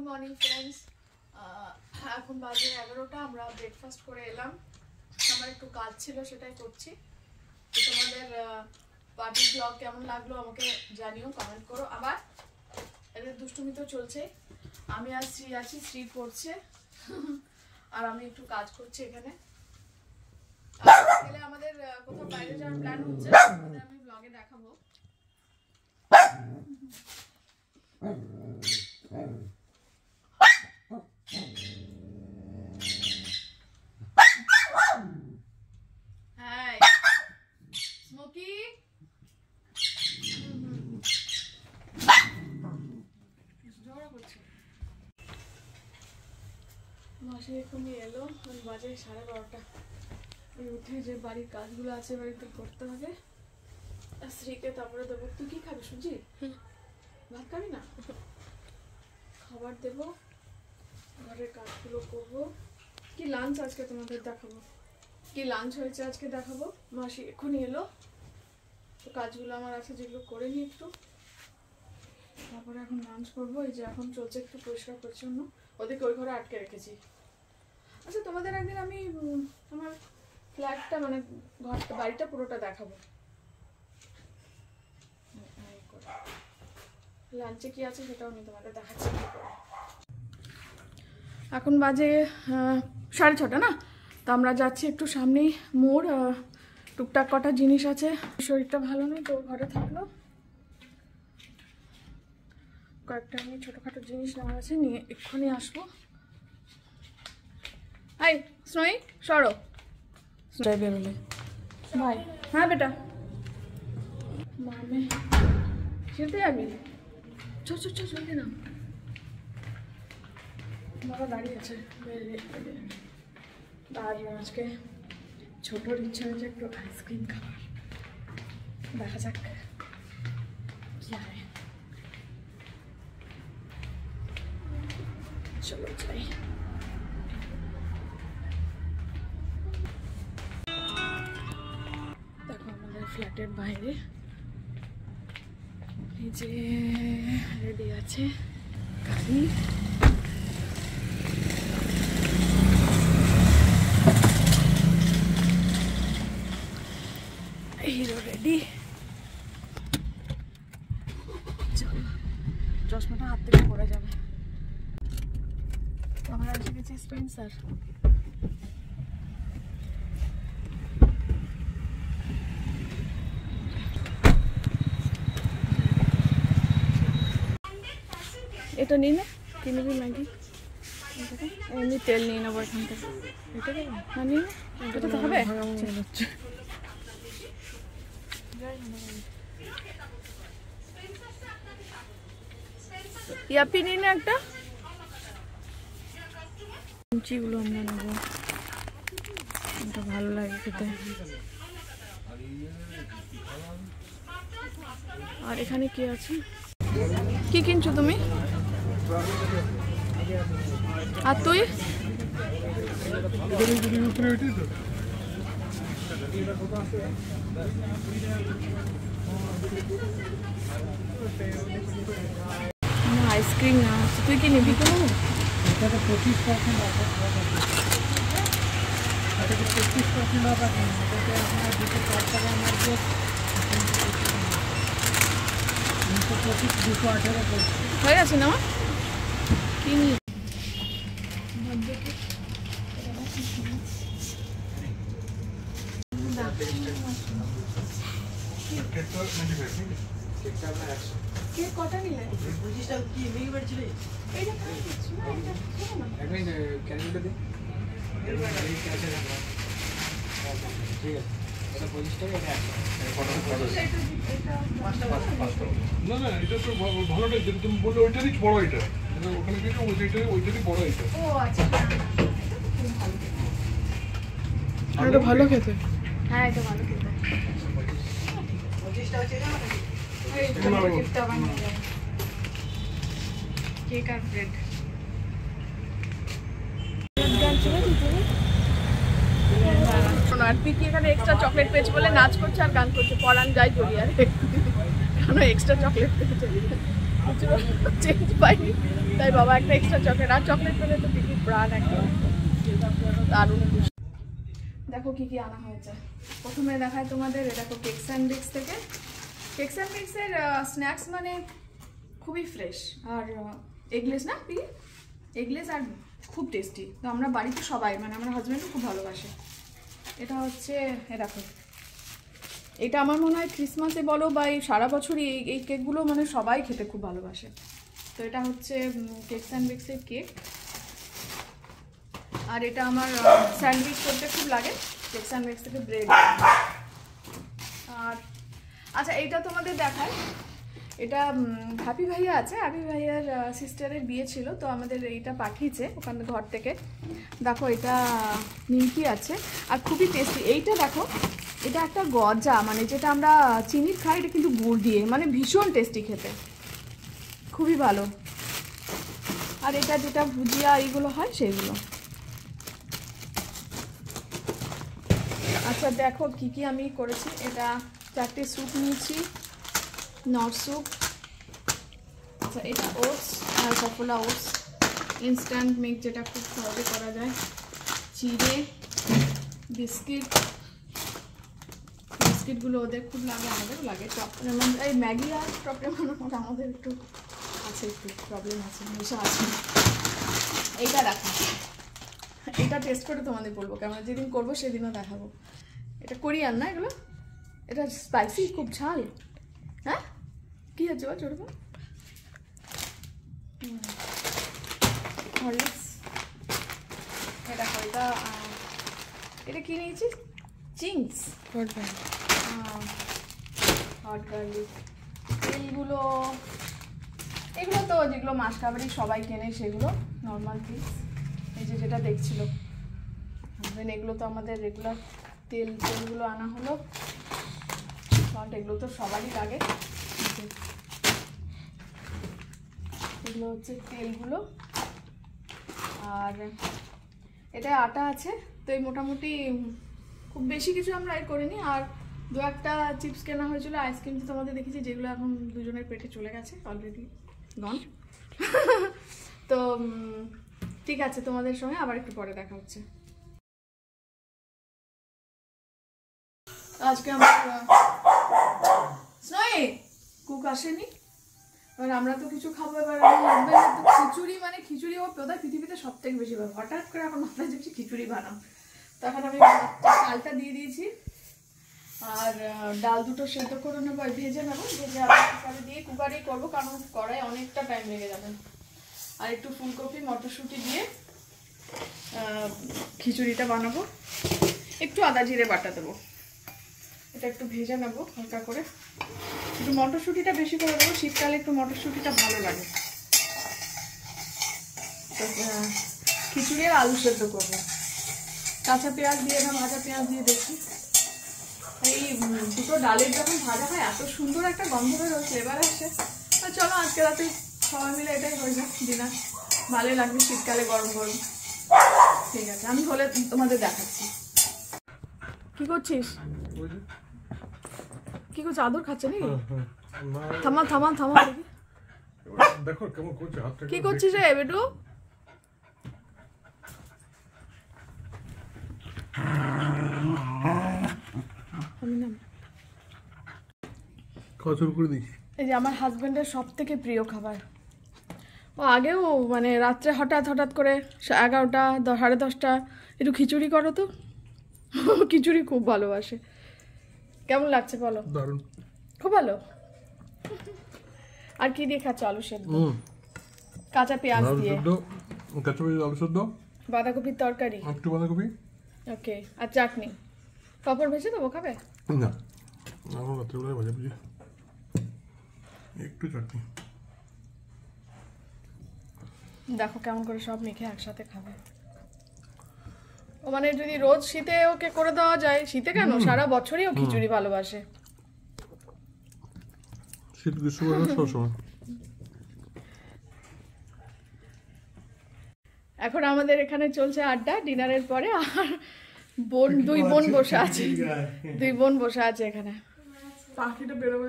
Good morning friends এখন বাজে এগারোটা, আমরা ব্রেকফাস্ট করে এলাম। আমার একটু কাজ ছিল, সেটাই করছি। তোমাদের পার্টি ব্লগ কেমন লাগল আমাকে জানিও কমেন্ট করো। আবার, এদের দুষ্টুমি তো চলছে। আমি আর শ্রী আছি, শ্রী পড়ছে আর আমি একটু কাজ করছি এখানে। বিকেলে আমাদের কোথাও বাইরে যাওয়ার প্ল্যান হচ্ছে আমি ব্লগে দেখাবো। স্মোকি ঝগড়া এখনই এলো বাজে সাড়ে বারোটা। এই উঠে যে বাড়ির কাজগুলো আছে বাড়িতে করতে হবে। আর স্ত্রীকে তারপরে দেবো। তুই কি খাবি সুজি ভাত খাবি না? খাবার দেবো। ঘরের কাজগুলো করব। কি লাঞ্চ আজকে তোমাদের দেখাবো? কি লাঞ্চ হয়েছে আজকে দেখাবো? মাসি এখনই এলো। তো কাজগুলো আমার আছে, যেগুলো করে নিই একটু। তারপরে এখন লাঞ্চ করব। এই যে এখন চলছে একটু পরিষ্কার পরিচ্ছন্ন। ওদেরকে ওই ঘরে আটকে রেখেছি। আচ্ছা তোমাদের একদিন আমি আমার ফ্ল্যাটটা মানে ঘরটা, বাড়িটা পুরোটা দেখাবো। লাঞ্চে কি আছে সেটাও আমি তোমাদের দেখাচ্ছি। এখন বাজে সাড়ে ছটা না? তো আমরা যাচ্ছি একটু সামনেই মোড় টুকটাক কটা জিনিস আছে। শরীরটা ভালো নেই তো ঘরে থাকল। কয়েকটা আমি ছোটোখাটো জিনিস নেওয়ার আছে নিয়ে এক্ষুনি আসব। হাই স্নোই সরো। স্নোই বেরোলে ভাই। হ্যাঁ বেটা। মামে। খেলতে যাবি চো চো চো জলদি না বাবা দাঁড়িয়ে আছে। দাঁড়িয়ে আজকে ছোটোর ইচ্ছা হয়েছে একটু আইসক্রিম খাবার। দেখা যাক কি হয়। চলো যাই। দেখো আমাদের ফ্ল্যাটের বাইরে এই যে রেডি আছে গাড়ি হিরো রেডি চলো চশমাটা হাত থেকে পড়ে যাবে আমরা এসে গেছি স্পেন্সার এটা নিই না। কি নিবি ম্যাগি? এমনি তেল নিয়ে নেব এখান থেকে। এটা দেবো হ্যাঁ না। এটা তো হবে। ইয়াপি নিই না একটা। লুচিগুলো আমরা নেব। এটা ভালো লাগে খেতে। আর এখানে কি আছে? কি কিনছো তুমি? আর তুই? আইসক্রিম না তুই কি নিবি তো এটাতে পঁচিশ পার্সেন্ট অফার এটাতে পঁচিশ পার্সেন্ট অফার এটাতে আপনার দুশো চার টাকার মধ্যে তিনশো পঁচিশ দুশো আঠেরো পড়ছে হয়ে গেছে না কি নিয়ে কে কটা নিলে এইটা কার দিচ্ছি? না, এটা খেয়ে নাও। ঠিক আছে এটা পঁচিশ টাকা এটা একশো না না এটা তো ভালোটা তুমি বললে ওইটারই বড় এটা মানে ওখানে গিয়ে ওইটারই ওইটারই বড় এটা ও আচ্ছা এটা ভালো খেতে হ্যাঁ এটা ভালো খেতে যাব। এখানে এক্সট্রা চকলেট বলে নাচ করছে আর গান করছে। পরান আর। এক্সট্রা চকলেট তাই বাবা একটা এক্সট্রা চকলেট আর চকলেট পেলে তো প্রাণ দেখো কি কি আনা হয়েছে। প্রথমে দেখায় তোমাদের, এটা তো কেক স্যান্ডউইচ থেকে। কেক স্যান্ডউইচের স্ন্যাক্স মানে খুবই ফ্রেশ আর এগলেস না পিগি এগলেস আর খুব টেস্টি তো আমরা বাড়িতে সবাই মানে আমার হাজব্যান্ডও খুব ভালোবাসে। এটা হচ্ছে, এ এটা আমার মনে হয় ক্রিসমাসে বলো বা এই সারা বছরই এই এই কেকগুলো মানে সবাই খেতে খুব ভালোবাসে। তো এটা হচ্ছে কেক স্যান্ডউইচের কেক। আর এটা আমার স্যান্ডউইচ করতে খুব লাগে। কেক স্যান্ডউইচ থেকে ব্রেড। আর আচ্ছা এইটা তোমাদের দেখায় এটা হ্যাপি ভাইয়া আছে। হ্যাপি ভাইয়ার সিস্টারের বিয়ে ছিল, তো আমাদের এইটা পাঠিয়েছে ওখানে ঘর থেকে। দেখো, এটা নিমকি আছে আর খুবই টেস্টি এইটা দেখো, এটা একটা গজা মানে যেটা আমরা চিনির খাই, এটা কিন্তু গুড় দিয়ে মানে ভীষণ টেস্টি খেতে। খুবই ভালো। আর এটা যেটা ভুজিয়া এইগুলো হয়, সেগুলো। আচ্ছা দেখো কি কি আমি করেছি। এটা চারটে স্যুপ নিয়েছি, নট স্যুপ আচ্ছা এটা ওটস আর সফলা ওটস। ইনস্ট্যান্ট মিল্ক যেটা খুব সহজে করা যায়। চিড়ে, বিস্কিট, বিস্কিটগুলো ওদের খুব লাগে, আমাদেরও লাগে। চপ মানে এই ম্যাগি আর চপে মনে হয় আমাদের একটু আছে, একটু প্রবলেম আছে, নেশা আছে। এইটা দেখো এটা টেস্ট করে তোমাদের বলব, কেমন যেদিন করব সেদিনও দেখাবো। এটা কোরিয়ান না এগুলো? এটা স্পাইসি খুব ঝাল। হ্যাঁ? কি আছে বা চড়বো হরলিক্স। এটা এটা এটা কি নিয়েছি চিংস। হট গার্লিক তেলগুলো এগুলো তো যেগুলো মাছ খাবারই সবাই কেনে সেগুলো নর্মাল থিংস এই যে যেটা দেখছিল। দেন এগুলো তো আমাদের রেগুলার তেল তেলগুলো আনা হলো। কারণ এগুলো তো সবারই লাগে। এগুলো হচ্ছে তেলগুলো। আর এটা আটা আছে, তো এই মোটামুটি খুব বেশি কিছু আমরা এ করিনি। আর দু একটা চিপস কেনা হয়েছিল, আইসক্রিম তো তোমাদের দেখেছি যেগুলো এখন দুজনের পেটে চলে গেছে অলরেডি গন তো ঠিক আছে, তোমাদের সঙ্গে আবার একটু পরে দেখা হচ্ছে। আজকে আমার স্নোই কুক আসেনি? এবার আমরা তো কিছু খাব, এবার খিচুড়ি মানে খিচুড়ি ও বোধহয় পৃথিবীতে সব থেকে বেশি ভালো। হঠাৎ করে এখন মাথায় যাচ্ছি খিচুড়ি বানাও। তখন আমি চালটা দিয়ে দিয়েছি। আর ডাল দুটো সেদ্ধ করে নেব ভেজে নেব। ভেজে আবার কুকারে দিয়ে কুকারেই করব, কারণ কড়াই অনেকটা টাইম লেগে যাবে। আর একটু ফুলকপি, মটরশুঁটি দিয়ে খিচুড়িটা বানাবো। একটু আদা, জিরে, বাটা দেবো। এটা একটু ভেজে নেব হালকা করে। একটু মটরশুঁটিটা বেশি করে দেবো শীতকালে একটু মটরশুঁটিটা ভালো লাগে। খিচুড়ি আর আলু সেদ্ধ করব। কাঁচা পেঁয়াজ দিয়ে না, ভাজা পেঁয়াজ দিয়ে দেখি। এই দুটো ডালের যখন ভাজা হয়, এত সুন্দর একটা গন্ধ বেরোয় ফ্লেভার আসে আর চলো, আজকে রাতে সবাই মিলে এটাই হয়ে যাক ডিনার ভালোই লাগবে শীতকালে গরম গরম। ঠিক আছে, আমি হলে তোমাদের দেখাচ্ছি। কি করছিস? কি করছিস আদর খাচ্ছে নাকি? হ্যাঁ, হ্যাঁ। না, থামা থামা থামা। দেখো কেমন করছে হাতটা কি করছিস রে বেটু? খাওয়া শুরু করে দিই এই যে আমার হাজবেন্ডের সব থেকে প্রিয় খাবার। ও আগেও মানে রাত্রে হঠাৎ হঠাৎ করে এগারোটা সাড়ে দশটা একটু খিচুড়ি করো তো। খিচুড়ি খুব ভালোবাসে। কেমন লাগছে বলো? দারুণ। খুব ভালো? আর কি দিয়ে খাচ্ছ আলু সেদ্ধ? কাঁচা পেঁয়াজ দিয়ে? কাঁচা পেঁয়াজ আলু সেদ্ধ বাঁধাকপির তরকারি? একটু বাঁধাকপি। ওকে আর চাটনি? পাপড় ভেজে দেবো খাবে? না আমার রাত্রেবেলায় ভাজা ভুজি একটু চাটনি। দেখো কেমন করে সব মেখে একসাথে খাবে। মানে যদি রোজ শীতে ওকে করে দেওয়া যায় শীতে কেন? সারা বছরই ও খিচুড়ি ভালোবাসে। শীত গ্রীষ্মকাল সবসময় এখন আমাদের এখানে চলছে আড্ডা ডিনারের পরে আর বোন দুই বোন বসে আছে। দুই বোন বসে আছে এখানে। পাখিটা বেরোবে।